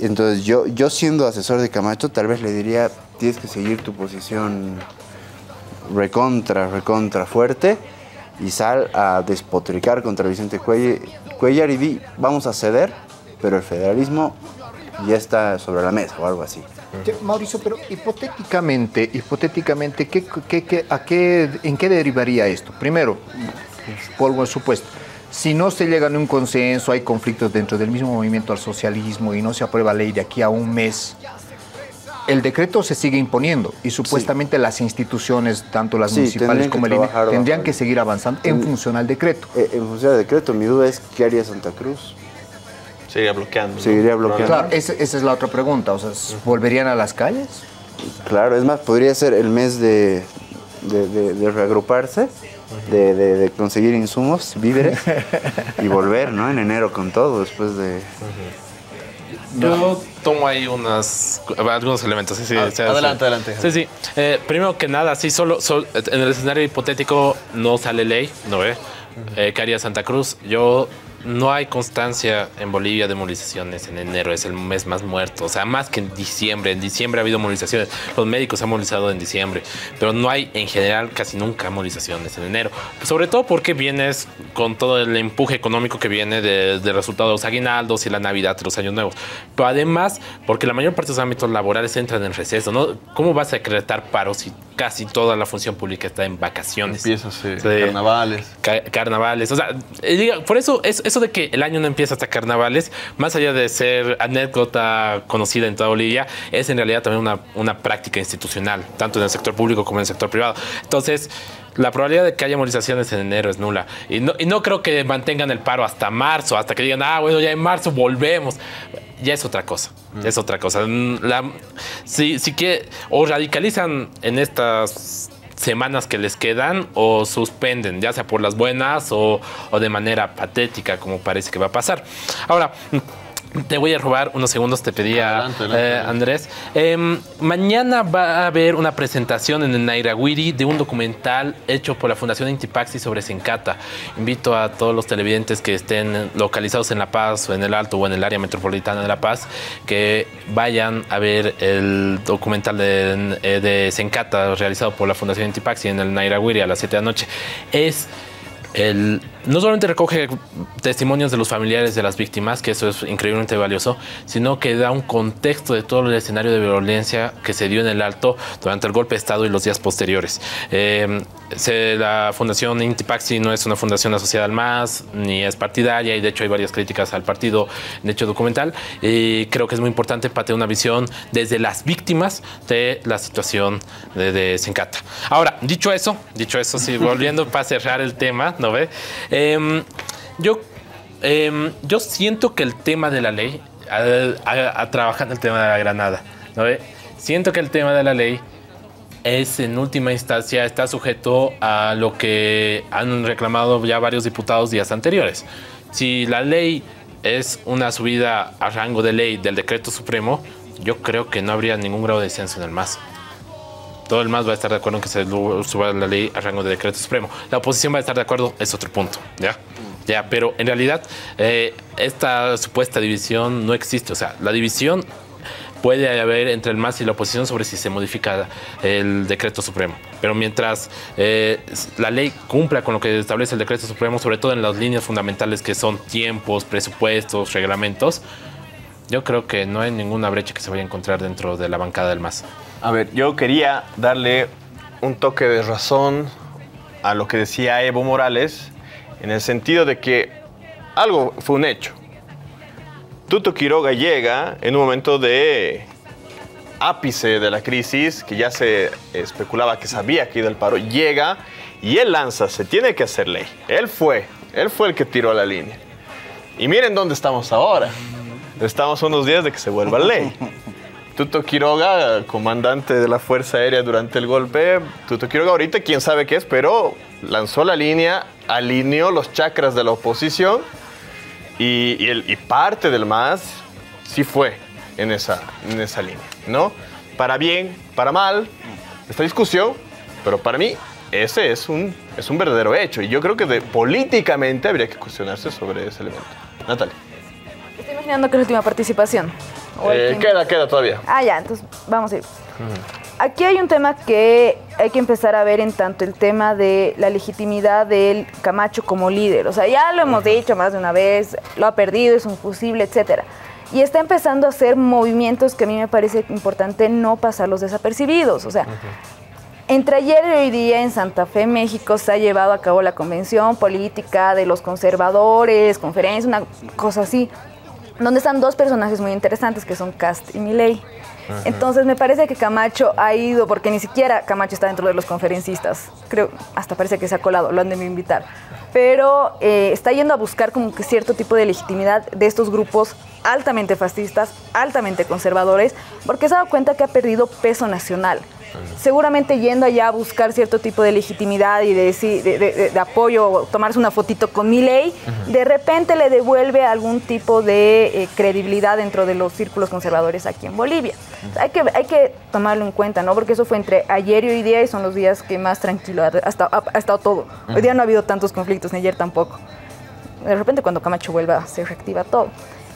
Entonces yo, yo siendo asesor de Camacho, tal vez le diría, tienes que seguir tu posición recontra, recontra fuerte y sal a despotricar contra Vicente Cuellar y di, vamos a ceder, pero el federalismo ya está sobre la mesa o algo así. Mauricio, pero hipotéticamente, hipotéticamente, ¿qué, qué- qué- a qué, ¿en qué derivaría esto? Primero, el supuesto. Si no se llega a un consenso, hay conflictos dentro del mismo movimiento al socialismo y no se aprueba ley de aquí a un mes, el decreto se sigue imponiendo y supuestamente las instituciones, tanto las Sí, municipales como el INE, tendrían que seguir avanzando en función al decreto. Eh, en función del decreto, mi duda es qué haría Santa Cruz. Seguiría bloqueando. ¿no? Seguiría bloqueando. Claro, esa, esa es la otra pregunta. O sea, ¿volverían a las calles? Claro, es más, podría ser el mes de, de- de- de reagruparse, de, de- de conseguir insumos, víveres y volver, ¿no? En enero con todo, después de... Yo tomo ahí unas, algunos elementos. Sí, sí, Ah, sí, sí. adelante, adelante. Sí, sí. Eh, primero que nada, sí, solo, sol- en el escenario hipotético no sale ley, ¿no ve? Eh, ¿Qué haría Santa Cruz? Yo no hay constancia en Bolivia de movilizaciones en enero, es el mes más muerto, o sea, más que en diciembre. En diciembre ha habido movilizaciones, los médicos han movilizado en diciembre, pero no hay en general casi nunca movilizaciones en enero. Sobre todo porque vienes con todo el empuje económico que viene de, de resultados de los aguinaldos y la Navidad de los años nuevos. Pero además, porque la mayor parte de los ámbitos laborales entran en receso, ¿no? ¿Cómo vas a decretar paro si casi toda la función pública está en vacaciones? Empieza sí, Sí. carnavales. Ca- carnavales. O sea, eh, diga, por eso, es, eso de que el año no empieza hasta carnavales, más allá de ser anécdota conocida en toda Bolivia, es en realidad también una, una práctica institucional, tanto en el sector público como en el sector privado. Entonces, la probabilidad de que haya movilizaciones en enero es nula. Y no, y no creo que mantengan el paro hasta marzo, hasta que digan, ah, bueno, ya en marzo volvemos. Ya es otra cosa. ya Es otra cosa. Mm, La, si, si que, o radicalizan en estas semanas que les quedan o suspenden, ya sea por las buenas o, o de manera patética, como parece que va a pasar. Ahora, te voy a robar unos segundos, te pedía Adelante, adelante, eh. Andrés. Em, mañana va a haber una presentación en el Nairaguiri de un documental hecho por la Fundación Intipaxi sobre Sencata. Invito a todos los televidentes que estén localizados en La Paz o en el Alto o en el área metropolitana de La Paz que vayan a ver el documental de, eh, de Sencata realizado por la Fundación Intipaxi en el Nairaguiri a las 7 de la noche. Es el, no solamente recoge testimonios de los familiares de las víctimas, que eso es increíblemente valioso, sino que da un contexto de todo el escenario de violencia que se dio en el Alto durante el golpe de Estado y los días posteriores. Se- la Fundación Intipaxi no es una fundación asociada al MAS, ni es partidaria, y de hecho hay varias críticas al partido en hecho documental. Y creo que es muy importante para tener una visión desde las víctimas de la situación de, de Sencata. Ahora, dicho eso, dicho eso, sí, volviendo para cerrar el tema, ¿no ve? Em, yo, em, yo siento que el tema de la ley, en el tema de la granada, ¿no? Siento que el tema de la ley es en última instancia está sujeto a lo que han reclamado ya varios diputados días anteriores. Si la ley es una subida a rango de ley del decreto supremo, yo creo que no habría ningún grado de descenso en el MAS. Todo el MAS va a estar de acuerdo en que se suba la ley a rango de decreto supremo. La oposición va a estar de acuerdo, es otro punto, ¿ya? Ya, pero en realidad eh, esta supuesta división no existe. O sea, la división puede haber entre el MAS y la oposición sobre si se modifica el decreto supremo. Pero mientras eh, la ley cumpla con lo que establece el decreto supremo, sobre todo en las líneas fundamentales que son tiempos, presupuestos, reglamentos, yo creo que no hay ninguna brecha que se vaya a encontrar dentro de la bancada del MAS. A ver, yo quería darle un toque de razón a lo que decía Evo Morales, en el sentido de que algo fue un hecho. Tuto Quiroga llega en un momento de ápice de la crisis, que ya se especulaba que sabía que iba el paro, llega y él lanza, se tiene que hacer ley. Él fue, él fue el que tiró la línea. Y miren dónde estamos ahora. Estamos unos días de que se vuelva ley. Tuto Quiroga, comandante de la Fuerza Aérea durante el golpe. Tuto Quiroga ahorita, quién sabe qué es, pero lanzó la línea, alineó los chakras de la oposición y, parte del MAS sí fue en esa, en esa línea, ¿no? Para bien, para mal, esta discusión, pero para mí ese es un, es un verdadero hecho y yo creo que políticamente habría que cuestionarse sobre ese elemento. Natalia. Estoy imaginando que es la última participación. O Eh, queda, queda todavía. Ah, ya, entonces vamos a ir. Aquí hay un tema que hay que empezar a ver en tanto el tema de la legitimidad del Camacho como líder. O sea, ya lo hemos dicho más de una vez, lo ha perdido, es un fusible, etcétera. Y está empezando a hacer movimientos que a mí me parece importante no pasarlos desapercibidos. O sea, entre ayer y hoy día en Santa Fe, México, se ha llevado a cabo la convención política de los conservadores, conferencia, una cosa así, donde están dos personajes muy interesantes que son Cast y Milei. Entonces me parece que Camacho ha ido, porque ni siquiera Camacho está dentro de los conferencistas, creo, hasta parece que se ha colado, lo han de invitar, pero eh, está yendo a buscar como que cierto tipo de legitimidad de estos grupos altamente fascistas, altamente conservadores, porque se ha dado cuenta que ha perdido peso nacional seguramente yendo allá a buscar cierto tipo de legitimidad y de, deci- de, de- de apoyo, o tomarse una fotito con mi ley, de repente le devuelve algún tipo de eh, credibilidad dentro de los círculos conservadores aquí en Bolivia. Hay que, hay que tomarlo en cuenta, ¿no? Porque eso fue entre ayer y hoy día y son los días que más tranquilo ha, ha estado, ha- ha estado todo. Hoy día no ha habido tantos conflictos, ni ayer tampoco. De repente cuando Camacho vuelva se reactiva todo.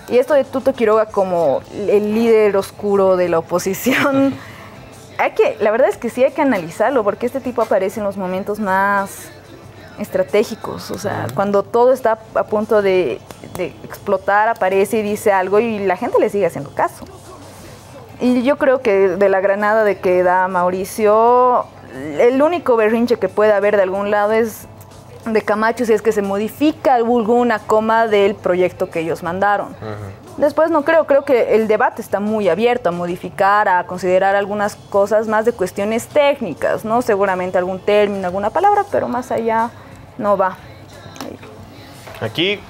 Y esto de Tuto Quiroga como el líder oscuro de la oposición, hay que, la verdad es que sí hay que analizarlo, porque este tipo aparece en los momentos más estratégicos. O sea, cuando todo está a punto de, de explotar, aparece y dice algo y la gente le sigue haciendo caso. Y yo creo que de la granada de que da Mauricio, el único berrinche que puede haber de algún lado es de Camacho si es que se modifica alguna coma del proyecto que ellos mandaron. Después no creo, creo que el debate está muy abierto a modificar, a considerar algunas cosas más de cuestiones técnicas, ¿no? Seguramente algún término, alguna palabra, pero más allá no va. Aquí,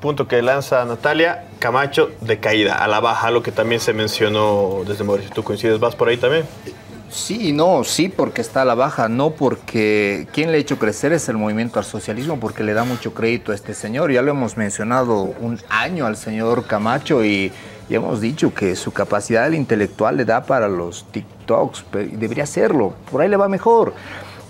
punto que lanza Natalia, Camacho de caída, a la baja, lo que también se mencionó desde Mauricio. ¿Tú coincides? ¿Vas por ahí también? Sí, no, sí, porque está a la baja, no porque quien le ha hecho crecer es el movimiento al socialismo, porque le da mucho crédito a este señor. Ya lo hemos mencionado un año al señor Camacho y, y hemos dicho que su capacidad intelectual le da para los TikToks, debería hacerlo, por ahí le va mejor.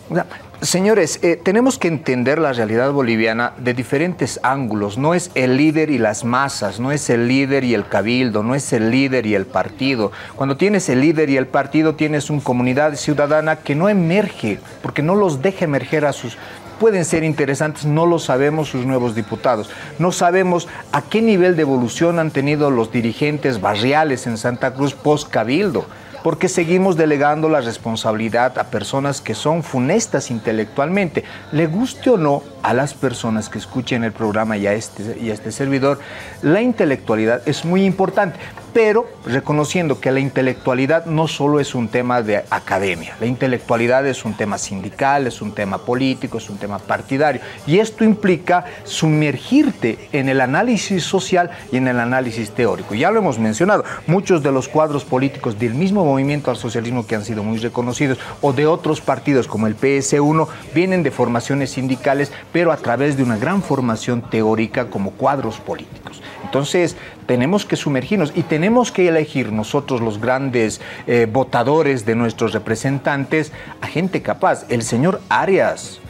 O sea, Señores, eh, tenemos que entender la realidad boliviana de diferentes ángulos. No es el líder y las masas, no es el líder y el cabildo, no es el líder y el partido. Cuando tienes el líder y el partido, tienes una comunidad ciudadana que no emerge, porque no los deja emerger a sus... Pueden ser interesantes, no lo sabemos sus nuevos diputados. No sabemos a qué nivel de evolución han tenido los dirigentes barriales en Santa Cruz post-cabildo porque seguimos delegando la responsabilidad a personas que son funestas intelectualmente. Le guste o no a las personas que escuchen el programa y a este, y a este servidor, la intelectualidad es muy importante pero reconociendo que la intelectualidad no solo es un tema de academia, la intelectualidad es un tema sindical, es un tema político, es un tema partidario, y esto implica sumergirte en el análisis social y en el análisis teórico. Ya lo hemos mencionado, muchos de los cuadros políticos del mismo movimiento al socialismo que han sido muy reconocidos o de otros partidos como el PS1 vienen de formaciones sindicales, pero a través de una gran formación teórica como cuadros políticos. Entonces, tenemos que sumergirnos y tenemos que elegir nosotros los grandes eh, votadores de nuestros representantes a gente capaz. El señor Arias,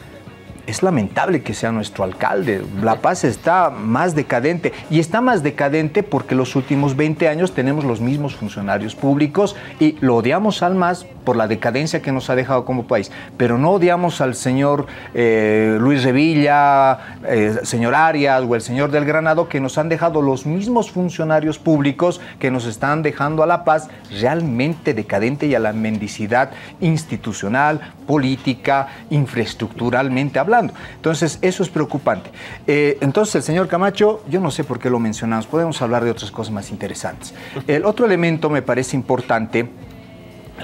es lamentable que sea nuestro alcalde. La Paz está más decadente y está más decadente porque los últimos 20 años tenemos los mismos funcionarios públicos y lo odiamos al más por la decadencia que nos ha dejado como país. Pero no odiamos al señor eh, Luis Revilla, eh, señor Arias o el señor del Granado que nos han dejado los mismos funcionarios públicos que nos están dejando a La Paz realmente decadente y a la mendicidad institucional, política, infraestructuralmente hablando. Entonces, eso es preocupante. Eh, entonces, el señor Camacho, yo no sé por qué lo mencionamos, podemos hablar de otras cosas más interesantes. El otro elemento me parece importante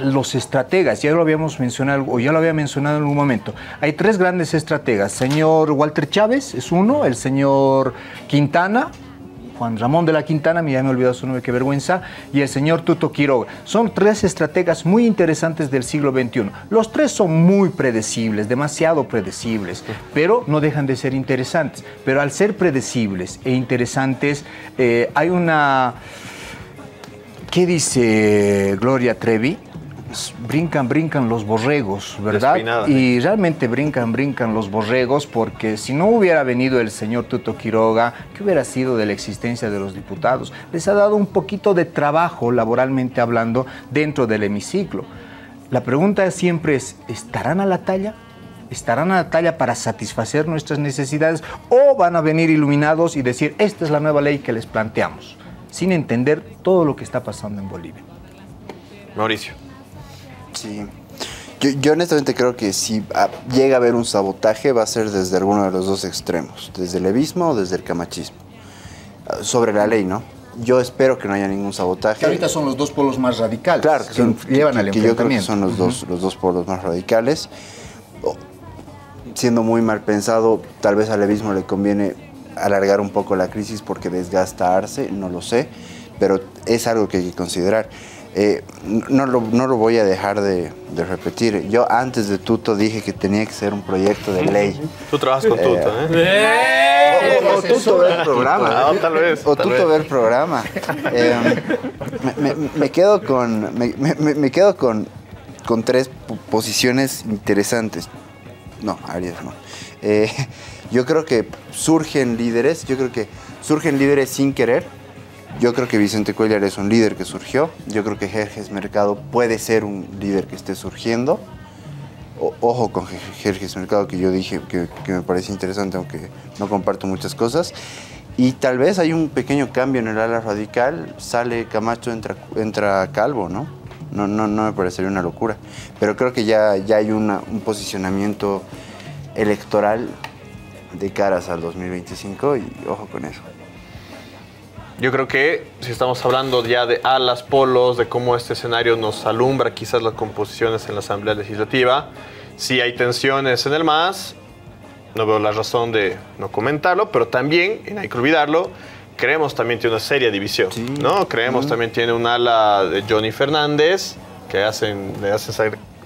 los estrategas, ya lo habíamos mencionado, o ya lo había mencionado en algún momento. Hay tres grandes estrategas. Señor Walter Chávez es uno, el señor Quintana, Juan Ramón de la Quintana, ya me he olvidado su nombre, qué vergüenza, y el señor Tuto Quiroga. Son tres estrategas muy interesantes del siglo XXI. Los tres son muy predecibles, demasiado predecibles, pero no dejan de ser interesantes. Pero al ser predecibles e interesantes, eh, hay una... ¿Qué dice Gloria Trevi? Brincan, brincan los borregos, ¿verdad? Y realmente brincan, brincan los borregos porque si no hubiera venido el señor Tuto Quiroga, ¿qué hubiera sido de la existencia de los diputados? Les ha dado un poquito de trabajo, laboralmente hablando, dentro del hemiciclo. La pregunta siempre es, ¿estarán a la talla? ¿Estarán a la talla para satisfacer nuestras necesidades o van a venir iluminados y decir, esta es la nueva ley que les planteamos, sin entender todo lo que está pasando en Bolivia? Mauricio. Sí. Yo, honestamente creo que si ah, llega a haber un sabotaje va a ser desde alguno de los dos extremos, desde el levismo o desde el camachismo. Ah, sobre la ley, ¿no? Yo espero que no haya ningún sabotaje. Que ahorita son los dos polos más radicales. Claro, que, son, llevan al yo creo que son los, dos, los dos polos más radicales. Siendo muy mal pensado, tal vez al levismo le conviene alargar un poco la crisis porque desgastarse, no lo sé, pero es algo que hay que considerar. Eh, no, lo, no, lo, voy a dejar de, repetir. Yo antes de Tuto dije que tenía que ser un proyecto de ley. Tú trabajas con Tuto, ¿eh? ¿eh? O, Tuto ver programa. No, tal vez. O Tuto ver programa. me, quedo con, me, quedo con, con tres posiciones interesantes. No, Arias no. Eh, yo creo que surgen líderes, yo creo que surgen líderes sin querer yo creo que Vicente Cuellar es un líder que surgió. Yo creo que Jerjes Mercado puede ser un líder que esté surgiendo. ojo con Jerjes Mercado, que yo dije que, me parece interesante, aunque no comparto muchas cosas. Y tal vez hay un pequeño cambio en el ala radical. Sale Camacho, entra, entra Calvo, ¿no? No, no, no me parecería una locura. Pero creo que ya, ya hay un posicionamiento electoral de caras al 2025 y ojo con eso. Yo creo que si estamos hablando ya de alas, polos, de cómo este escenario nos alumbra quizás las composiciones en la Asamblea Legislativa, si hay tensiones en el MAS, no veo la razón de no comentarlo, pero también, y no hay que olvidarlo, creemos también tiene una seria división, ¿no? Creemos también tiene un ala de Johnny Fernández, que hacen, le hacen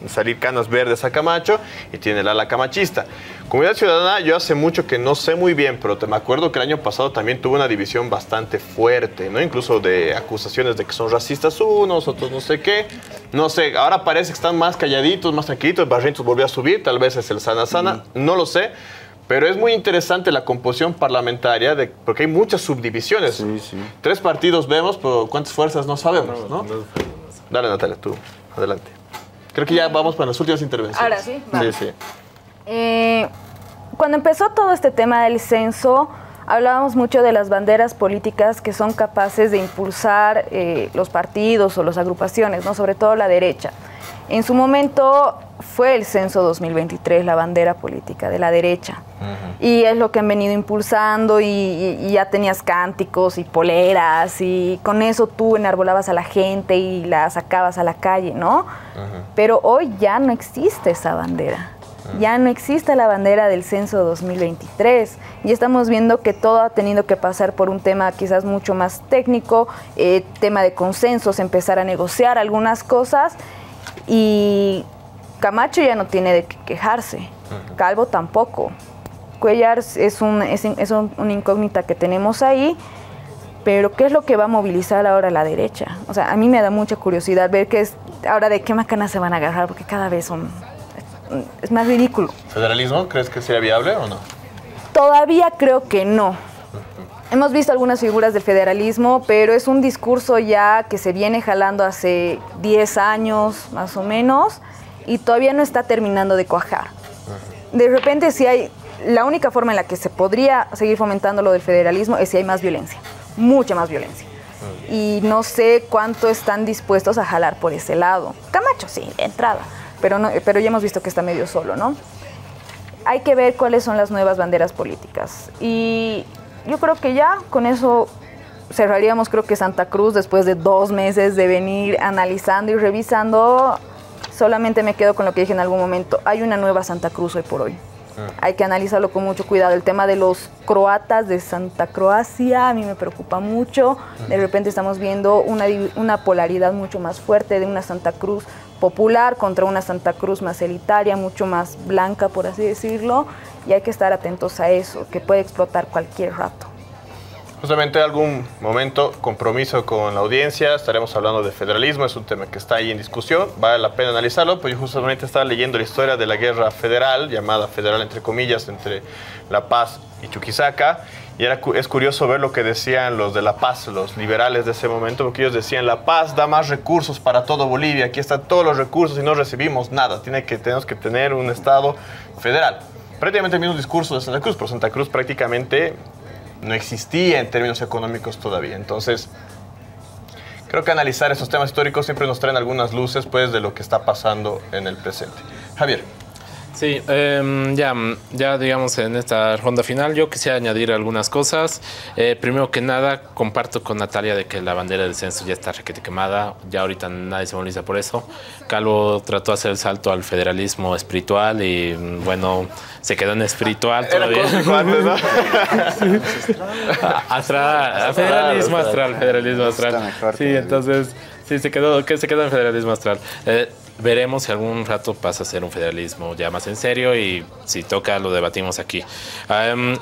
salir canas verdes a Camacho y tiene el ala camachista. Comunidad Ciudadana, yo hace mucho que no sé muy bien, pero te, me acuerdo que el año pasado también tuvo una división bastante fuerte, ¿no? Incluso de acusaciones de que son racistas unos, otros no sé qué. No sé, ahora parece que están más calladitos, más tranquilitos. Barrientos volvió a subir, tal vez es el sana sana, no lo sé. Pero es muy interesante la composición parlamentaria de, porque hay muchas subdivisiones. Tres partidos vemos, pero cuántas fuerzas no sabemos, ¿no? Dale, Natalia, tú, adelante. Creo que ya vamos para las últimas intervenciones. Ahora sí, Sí, sí. Eh, cuando empezó todo este tema del censo, hablábamos mucho de las banderas políticas que son capaces de impulsar eh, los partidos o las agrupaciones, ¿no? sobre todo la derecha. En su momento fue el censo 2023 la bandera política de la derecha. Y es lo que han venido impulsando y, y- y ya tenías cánticos y poleras y con eso tú enarbolabas a la gente y la sacabas a la calle, ¿no? Pero hoy ya no existe esa bandera. Ya no existe la bandera del censo 2023. Y estamos viendo que todo ha tenido que pasar por un tema quizás mucho más técnico, eh, tema de consensos, empezar a negociar algunas cosas. Y Camacho ya no tiene de qué quejarse. Calvo tampoco. Cuellar es, un, es, es un- una incógnita que tenemos ahí. Pero ¿qué es lo que va a movilizar ahora la derecha? O sea, a mí me da mucha curiosidad ver qué es, ahora de qué macanas se van a agarrar, porque cada vez son, es más ridículo. ¿Federalismo? ¿Crees que sería viable o no? Todavía creo que no. Hemos visto algunas figuras del federalismo, pero es un discurso ya que se viene jalando hace 10 años más o menos y todavía no está terminando de cuajar. De repente si hay, la única forma en la que se podría seguir fomentando lo del federalismo es si hay más violencia, mucha más violencia. Y no sé cuánto están dispuestos a jalar por ese lado. Camacho sí, de entrada, pero, no, pero ya hemos visto que está medio solo, ¿no? hay que ver cuáles son las nuevas banderas políticas. Y yo creo que ya con eso cerraríamos, creo que Santa Cruz, después de dos meses de venir analizando y revisando, solamente me quedo con lo que dije en algún momento. Hay una nueva Santa Cruz hoy por hoy. Hay que analizarlo con mucho cuidado. El tema de los croatas de Santa Croacia a mí me preocupa mucho. De repente estamos viendo una, una polaridad mucho más fuerte de una Santa Cruz popular contra una Santa Cruz más elitaria, mucho más blanca, por así decirlo. Y hay que estar atentos a eso, que puede explotar cualquier rato. Justamente algún momento, compromiso con la audiencia, estaremos hablando de federalismo, es un tema que está ahí en discusión, vale la pena analizarlo, pues yo justamente estaba leyendo la historia de la guerra federal, llamada federal entre comillas, entre La Paz y Chuquisaca, y era, es curioso ver lo que decían los de La Paz, los liberales de ese momento, porque ellos decían, La Paz da más recursos para todo Bolivia, aquí están todos los recursos y no recibimos nada, Tiene que, tenemos que tener un Estado federal. Prácticamente el mismo discurso de Santa Cruz, pero Santa Cruz prácticamente no existía en términos económicos todavía. Entonces, creo que analizar esos temas históricos siempre nos traen algunas luces pues, de lo que está pasando en el presente. Javier. Sí, em, ya, ya digamos en esta ronda final yo quisiera añadir algunas cosas. Eh, primero que nada, comparto con Natalia de que la bandera del censo ya está requete quemada, ya ahorita nadie se moviliza por eso. Calvo trató de hacer el salto al federalismo espiritual y bueno, se quedó en espiritual todavía. cósmico antes, ¿no? astral, federalismo astral, federalismo astral. Sí, entonces, sí, se quedó, que se quedó en federalismo astral. Eh, veremos si algún rato pasa a ser un federalismo ya más en serio y si toca lo debatimos aquí.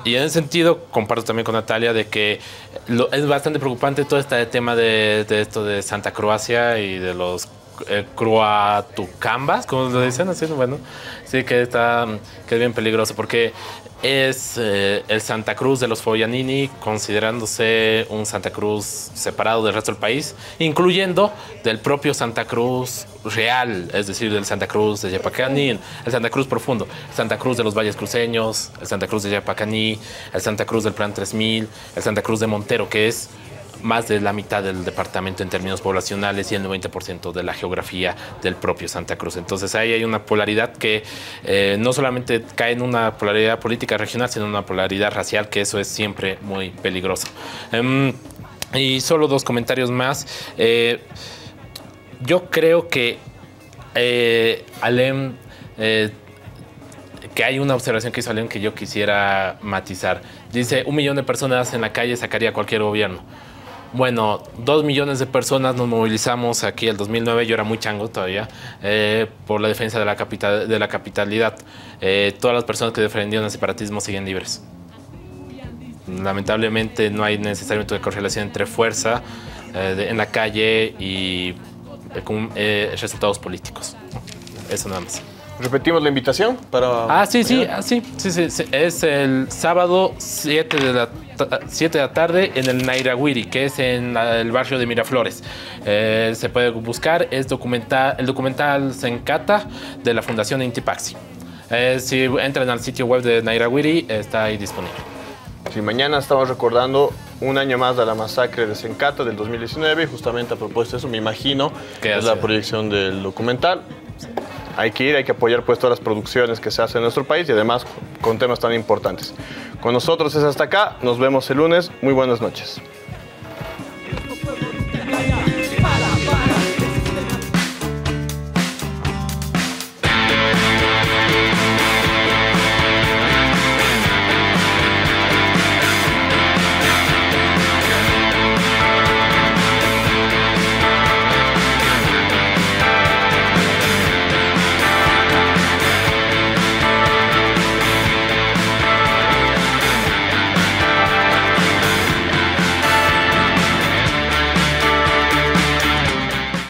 Y en ese sentido, comparto también con Natalia de que lo- es bastante preocupante todo este tema de, de esto de Santa Croacia y de los eh, croatucambas, como lo dicen así, bueno, sí que está que es bien peligroso porque es eh, el Santa Cruz de los Foglianini, considerándose un Santa Cruz separado del resto del país, incluyendo del propio Santa Cruz real, es decir, del Santa Cruz de Yapacaní, el Santa Cruz profundo, el Santa Cruz de los Valles Cruceños, el Santa Cruz de Yapacaní, el Santa Cruz del Plan 3000, el Santa Cruz de Montero, que es más de la mitad del departamento en términos poblacionales y el 90% de la geografía del propio Santa Cruz. Entonces ahí hay una polaridad que eh, no solamente cae en una polaridad política regional, sino en una polaridad racial, que eso es siempre muy peligroso. Em, y solo dos comentarios más. Eh, yo creo que eh, Alem, eh, que hay una observación que hizo Alem que yo quisiera matizar. Dice, un millón de personas en la calle sacaría cualquier gobierno. Bueno, dos millones de personas nos movilizamos aquí el 2009, yo era muy chango todavía, eh, por la defensa de la, capital, de la capitalidad. Eh, todas las personas que defendían el separatismo siguen libres. Lamentablemente no hay necesariamente correlación entre fuerza eh, en la calle y con, resultados políticos. Eso nada más. Repetimos la invitación para... Ah, sí, sí, ah, sí, sí, sí, sí. Es el sábado 7 de la, ta- 7 de la tarde en el Nairaguiri, que es en el barrio de Miraflores. Eh, se puede buscar, es documental, el documental Sencata de la Fundación Intipaxi. Eh, si entran al sitio web de Nairaguiri, está ahí disponible. Sí, mañana estamos recordando un año más de la masacre de Sencata del 2019 y justamente a propósito de eso me imagino ¿Qué es la proyección del documental. Hay que ir, hay que apoyar pues todas las producciones que se hacen en nuestro país y además con temas tan importantes. Con nosotros es hasta acá, nos vemos el lunes, muy buenas noches.